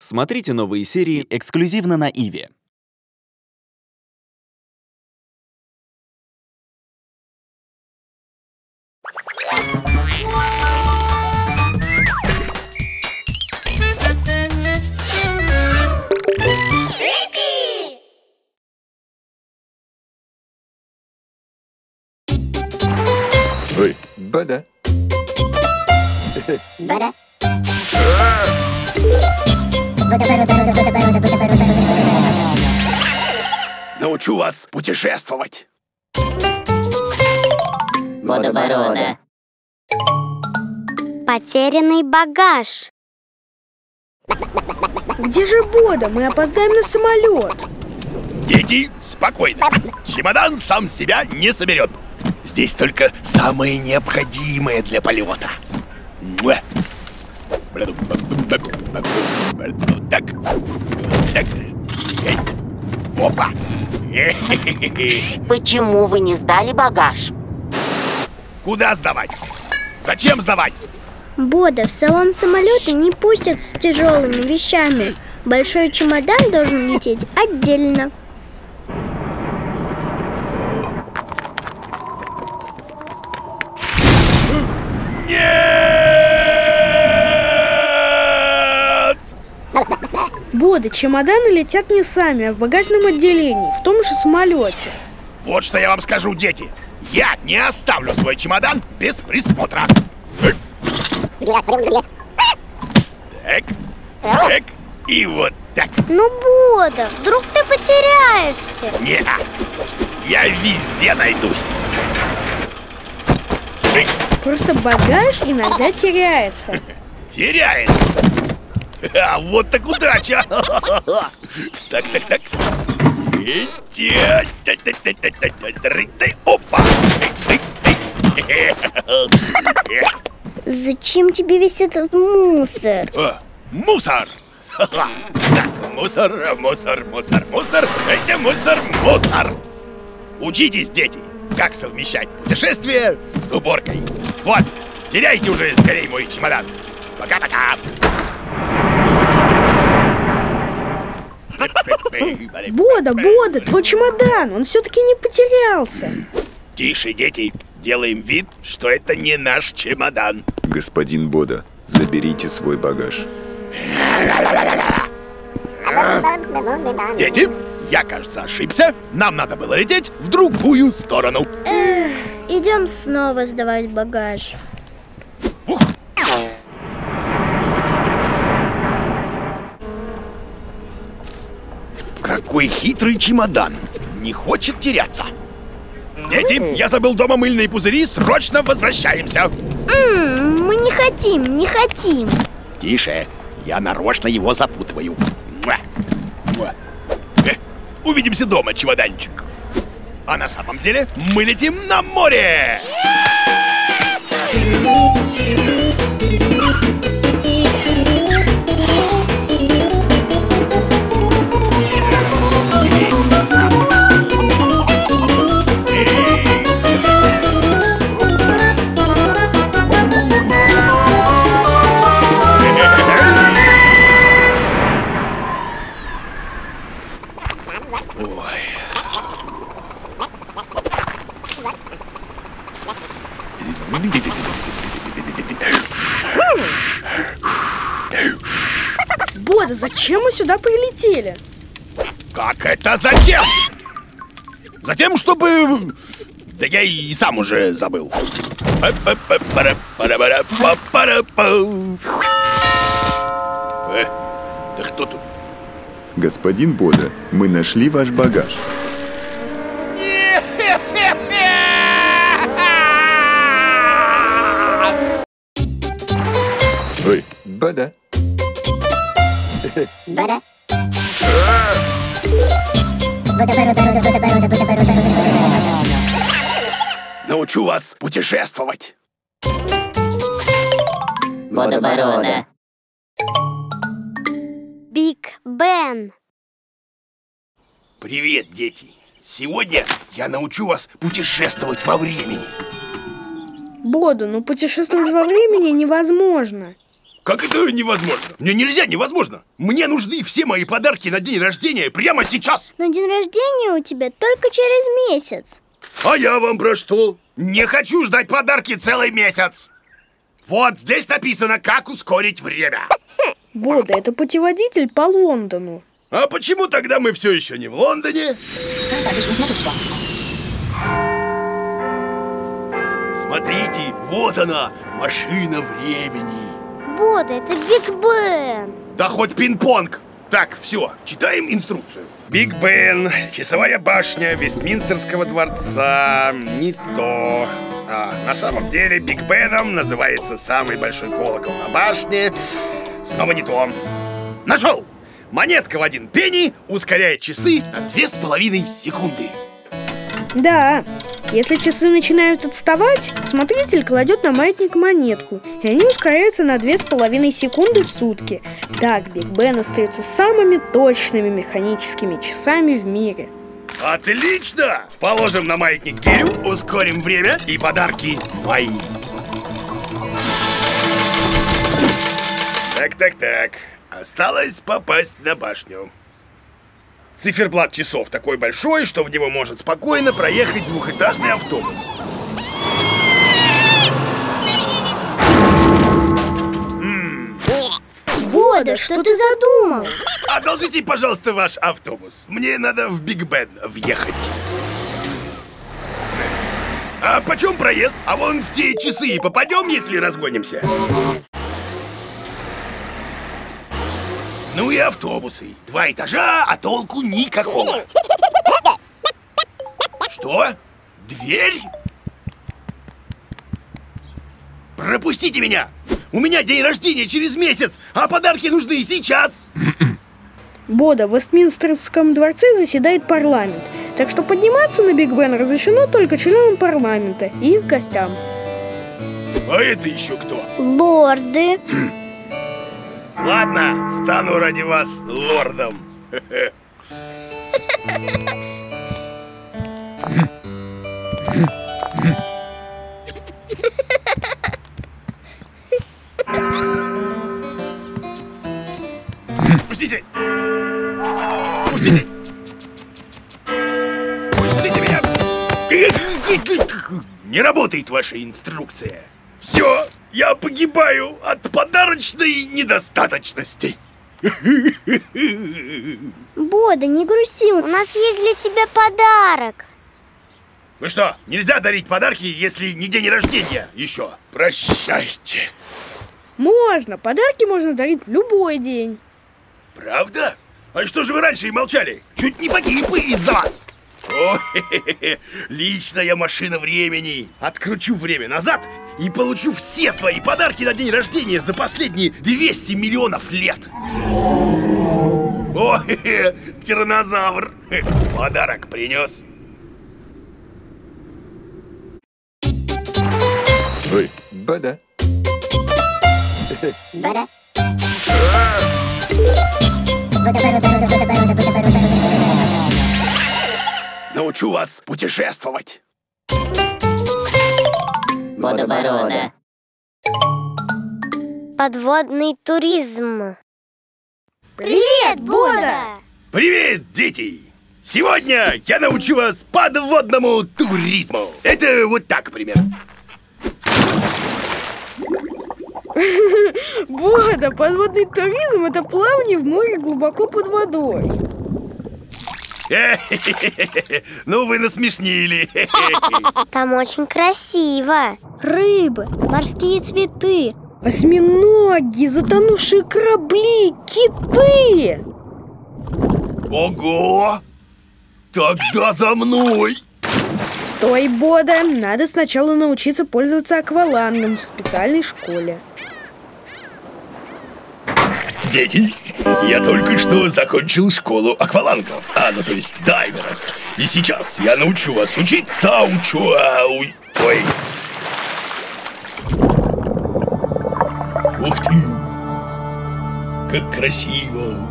Смотрите новые серии эксклюзивно на Иви. Ой, бада. Бада. Научу вас путешествовать. Бодоборода. Потерянный багаж. Где же Бода? Мы опоздаем на самолет. Дети, спокойно. Чемодан сам себя не соберет. Здесь только самое необходимое для полета. Муа. Так. Так. Эй. Опа. Почему вы не сдали багаж? Куда сдавать? Зачем сдавать? Бода, в салон самолета не пустят с тяжелыми вещами. Большой чемодан должен лететь отдельно. Бода, чемоданы летят не сами, а в багажном отделении, в том же самолете. Вот что я вам скажу, дети. Я не оставлю свой чемодан без присмотра. Так, так и вот так. Ну, Бода, вдруг ты потеряешься. Не, я везде найдусь. Просто багаж иногда теряется. Теряется. А, вот так удача! Так, так, так. Опа! Зачем тебе весь этот мусор? А, мусор! Мусор, мусор, мусор, мусор, это мусор, мусор! Учитесь, дети, как совмещать путешествие с уборкой. Вот, теряйте уже скорее мой чемодан. Пока-пока! Бода, Бода, твой чемодан, он все-таки не потерялся. Тише, дети, делаем вид, что это не наш чемодан. Господин Бода, заберите свой багаж. Дети, я, кажется, ошибся. Нам надо было лететь в другую сторону. Идем снова сдавать багаж. Ух! Какой хитрый чемодан! Не хочет теряться! Дети, я забыл дома мыльные пузыри, срочно возвращаемся! Мы не хотим, не хотим. Тише, я нарочно его запутываю. Муа. Муа. Э, увидимся дома, чемоданчик. А на самом деле мы летим на море! Ой. Бода, зачем мы сюда прилетели? Как это затем? Затем, чтобы... Да я и сам уже забыл. Э, да кто тут? Господин Бода, мы нашли ваш багаж. Бада. Научу вас путешествовать. Бодоборода. Биг Бен. Привет, дети. Сегодня я научу вас путешествовать во времени. Бода, ну путешествовать во времени невозможно. Как это невозможно? Мне нельзя невозможно. Мне нужны все мои подарки на день рождения прямо сейчас. Но день рождения у тебя только через месяц. А я вам про что? Не хочу ждать подарки целый месяц. Вот здесь написано, как ускорить время. Бода, это путеводитель по Лондону. А почему тогда мы все еще не в Лондоне? Смотрите, вот она, машина времени. Бода, это Биг Бен. Да хоть пинг-понг. Так, все, читаем инструкцию. Биг Бен, часовая башня Вестминстерского дворца. Не то. А, на самом деле Биг Беном называется самый большой колокол на башне. Снова не то. Нашел! Монетка в один пенни ускоряет часы на две с половиной секунды. Да, если часы начинают отставать, смотритель кладет на маятник монетку, и они ускоряются на две с половиной секунды в сутки. Так Биг Бен остается самыми точными механическими часами в мире. Отлично! Положим на маятник гирю, ускорим время и подарки мои. Так, так, так. Осталось попасть на башню. Циферблат часов такой большой, что в него может спокойно проехать двухэтажный автобус. Бода, что ты задумал? Одолжите, пожалуйста, ваш автобус. Мне надо в Биг Бен въехать. А почем проезд? А вон в те часы и попадем, если разгонимся? Ну и автобусы. Два этажа, а толку никакого. Что? Дверь? Пропустите меня! У меня день рождения через месяц, а подарки нужны сейчас! Бода, в Вестминстерском дворце заседает парламент, так что подниматься на Биг Бен разрешено только членам парламента и их гостям. А это еще кто? Лорды. Ладно, стану ради вас лордом. Пустите! Пустите! Пустите меня! Не работает ваша инструкция. Все, я погибаю от подарочной недостаточности. Бода, не грусти, у нас есть для тебя подарок. Вы что, нельзя дарить подарки, если не день рождения еще? Прощайте. Можно, подарки можно дарить в любой день. Правда? А что же вы раньше и молчали? Чуть не погиб из-за вас. О, личная машина времени. Откручу время назад и получу все свои подарки на день рождения за последние 200 миллионов лет. О, тиранозавр. Подарок принес. Ой, Бода. Научу вас путешествовать. Бодоборода. Подводный туризм. Привет, Бода! Привет, дети! Сегодня я научу вас подводному туризму. Это вот так примерно. Бода, подводный туризм – это плавание в море глубоко под водой. Ну, вы насмешнили. Там очень красиво. Рыбы, морские цветы. Осьминоги, затонувшие корабли, киты! Ого! Тогда за мной! Стой, Бода, надо сначала научиться пользоваться аквалангом в специальной школе. Дети, я только что закончил школу аквалангов, а, ну то есть дайверов. И сейчас я научу вас учиться учу... а, уй- Ой. Ух ты! Как красиво!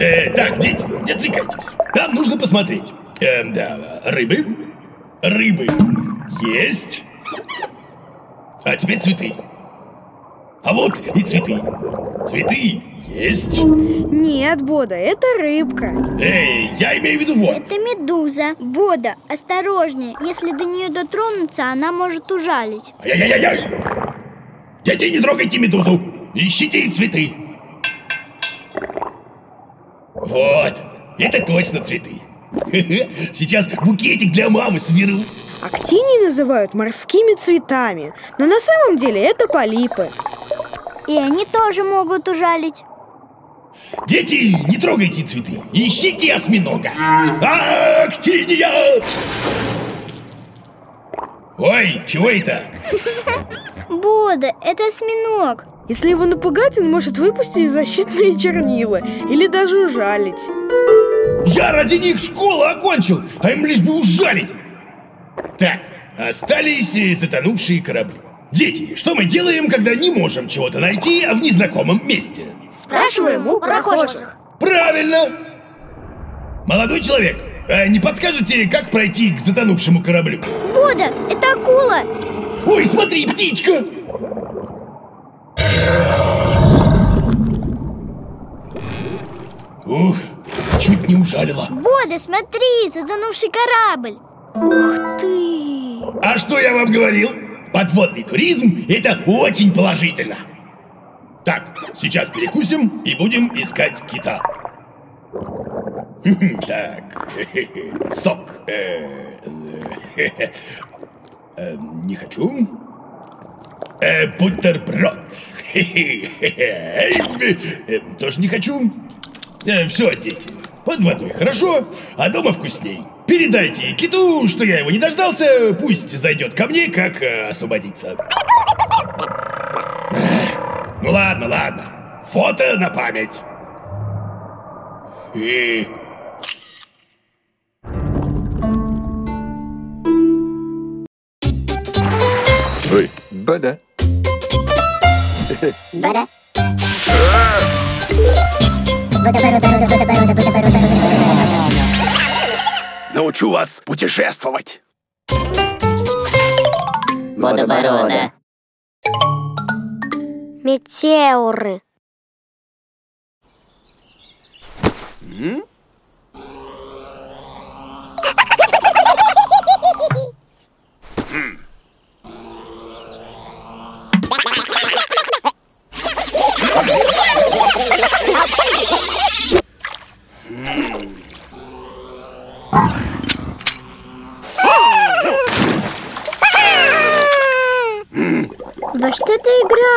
Э, так, дети, не отвлекайтесь. Нам нужно посмотреть. Эм, да, рыбы, рыбы есть. А теперь цветы. А вот и цветы. Цветы есть. Нет, Бода, это рыбка. Эй, я имею в виду вот. Это медуза. Бода, осторожнее. Если до нее дотронуться, она может ужалить. Ай-яй-яй-яй! Дети, не трогайте медузу! Ищите цветы! Вот, это точно цветы. Сейчас букетик для мамы соберу. Актинии называют морскими цветами, но на самом деле это полипы. И они тоже могут ужалить. Дети, не трогайте цветы, ищите осьминога. Актиния! Ой, чего это? Бода, это осьминог. Если его напугать, он может выпустить защитные чернила или даже ужалить. Я ради них школу окончил, а им лишь бы ужалить. Так, остались и затонувшие корабли. Дети, что мы делаем, когда не можем чего-то найти в незнакомом месте? Спрашиваем у прохожих. Правильно! Молодой человек, а не подскажете, как пройти к затонувшему кораблю? Бода, это акула. Ой, смотри, птичка! Ух, чуть не ужалила. Бода, смотри, затонувший корабль. Ух ты! А что я вам говорил? Подводный туризм – это очень положительно. Так, сейчас перекусим и будем искать кита. Так, сок. Э, э, э, Не хочу. Бутерброд. Тоже не хочу. Все, дети, под водой хорошо, а дома вкусней. Передайте киту, что я его не дождался, пусть зайдет ко мне, как э, освободиться. Эх, Ну ладно, ладно. Фото на память. И... Ой, бада. Бада. Бутерброда, бутерброда, бутерброда, Научу вас путешествовать. Бутерброда. Метеоры. Во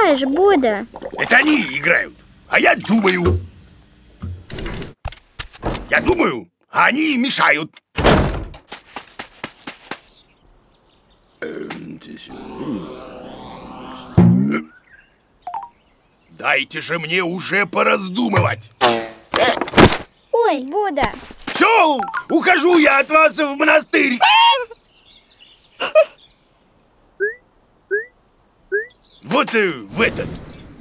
играешь, Бода? Это они играют, а я думаю. Я думаю, а они мешают. Эм. Дайте же мне уже пораздумывать. Ой, Бода. Все, ухожу я от вас в монастырь. Вот э, в этот.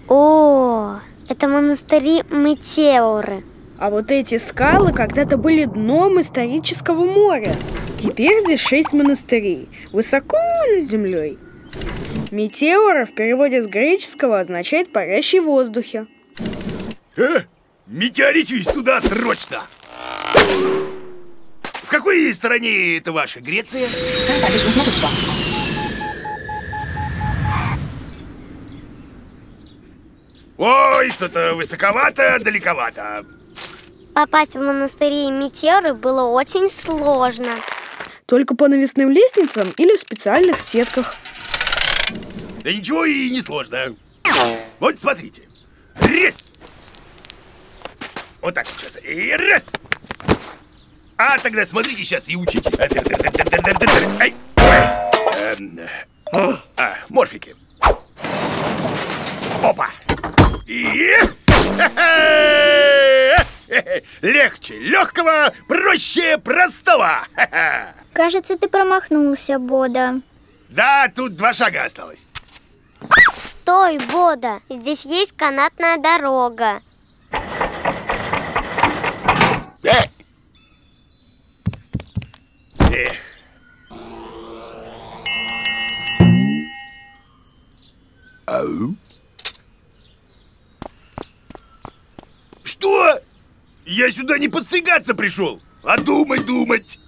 О, это монастыри Метеоры. А вот эти скалы когда-то были дном исторического моря. Теперь здесь шесть монастырей, высоко над землей. Метеора в переводе с греческого означает парящий в воздухе. Э, метеоричусь туда срочно. В какой стороне это ваша Греция? Ой, что-то высоковато, далековато. Попасть в монастыри Метеоры было очень сложно. Только по навесным лестницам или в специальных сетках. Да ничего и не сложно. Вот смотрите. Раз. Вот так сейчас. И раз. А тогда смотрите сейчас и учитесь. Ай. Эм, А, морфики. Опа. Легче легкого, проще простого. Кажется, ты промахнулся, Бода. Да, тут два шага осталось. Стой, Бода. Здесь есть канатная дорога. Я сюда не подстригаться пришел, а думать, думать.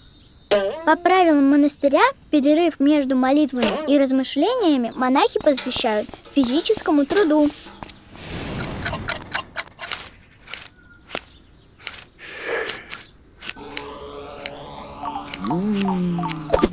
По правилам монастыря, перерыв между молитвами и размышлениями монахи посвящают физическому труду. О,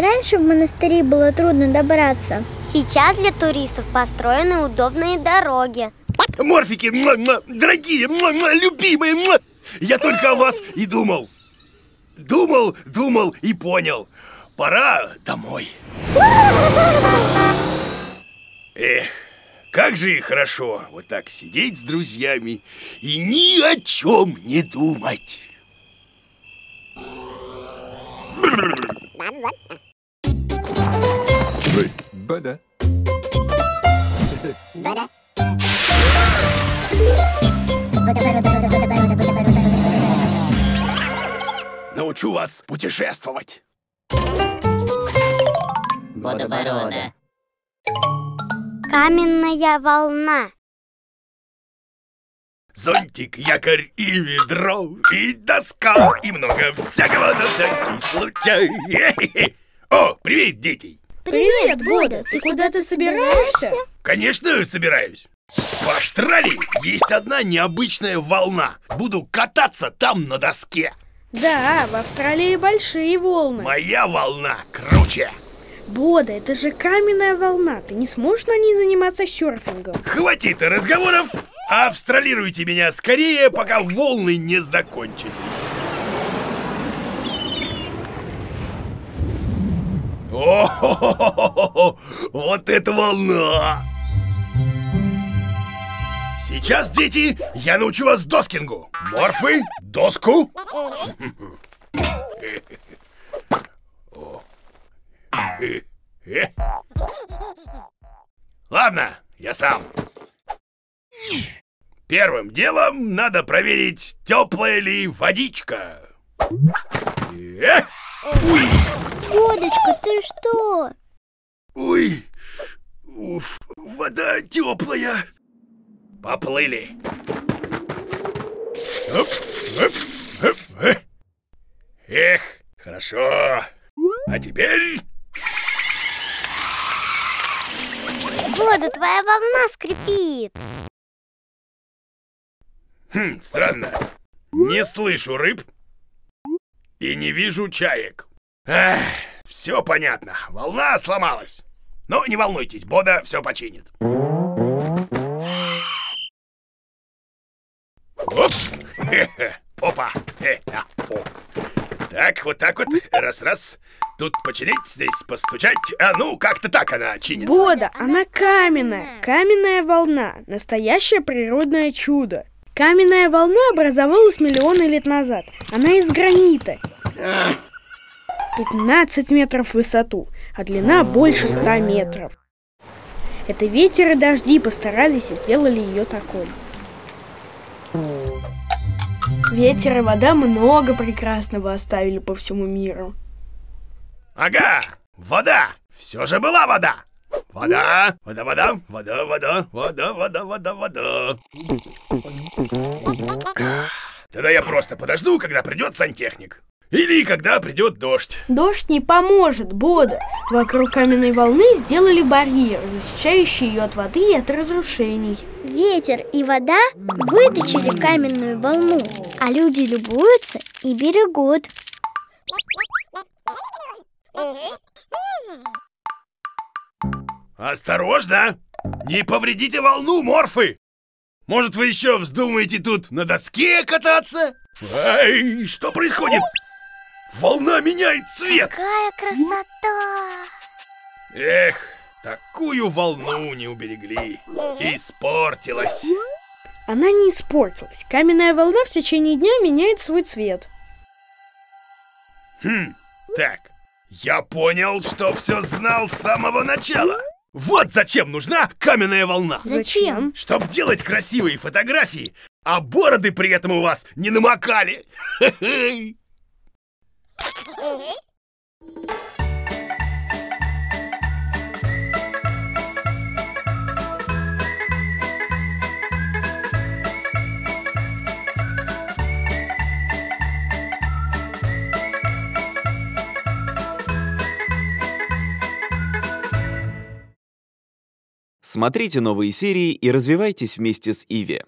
Раньше в монастыре было трудно добраться. Сейчас для туристов построены удобные дороги. Морфики, дорогие, любимые, я только о вас и думал. Думал, думал и понял. Пора домой. Эх, как же и хорошо вот так сидеть с друзьями и ни о чем не думать. Вы, бада. Научу вас путешествовать. Водоборода. Каменная волна. Зонтик, якорь и ведро, и доска, и много всякого на всякий случай. О, привет, дети! Привет, Бода! Ты куда-то собираешься? Конечно, собираюсь. В Австралии есть одна необычная волна. Буду кататься там на доске. Да, в Австралии большие волны. Моя волна круче. Бода, это же каменная волна. Ты не сможешь на ней заниматься серфингом. Хватит разговоров. Австралируйте меня скорее, пока волны не закончились. О, вот это волна! Сейчас, дети, я научу вас доскингу. Морфы, доску. Ладно, я сам. Первым делом надо проверить, теплая ли водичка. Э, Уй, Бодочка, ты что? уй, уф, вода теплая. Поплыли. Оп, оп, оп, э. Эх, хорошо. А теперь Вода, твоя волна скрипит. Хм, странно. Не слышу рыб и не вижу чаек. Эх, все понятно. Волна сломалась. Но не волнуйтесь, Бода все починит. Оп! Опа! Хе-ха. О. Так, вот так вот. Раз-раз. Тут починить, здесь постучать. А ну, как-то так она чинится. Бода, она каменная. Каменная волна. Настоящее природное чудо. Каменная волна образовалась миллионы лет назад. Она из гранита. 15 метров в высоту, а длина больше 100 метров. Это ветер и дожди постарались и сделали ее такой. Ветер и вода много прекрасного оставили по всему миру. Ага, вода. Все же была вода. Вода, вода, вода, вода, вода, вода, вода, вода, вода. Тогда я просто подожду, когда придет сантехник. Или когда придет дождь. Дождь не поможет, Бода. Вокруг каменной волны сделали барьер, защищающий ее от воды и от разрушений. Ветер и вода выточили каменную волну, а люди любуются и берегут. Осторожно! Не повредите волну, морфы! Может, вы еще вздумаете тут на доске кататься? Ай, что происходит? Волна меняет цвет! Какая красота! Эх, такую волну не уберегли. Испортилась. Она не испортилась. Каменная волна в течение дня меняет свой цвет. Хм, так, я понял, что все знал с самого начала. Вот зачем нужна каменная волна. Зачем? Чтоб делать красивые фотографии, а бороды при этом у вас не намокали. Смотрите новые серии и развивайтесь вместе с Иви.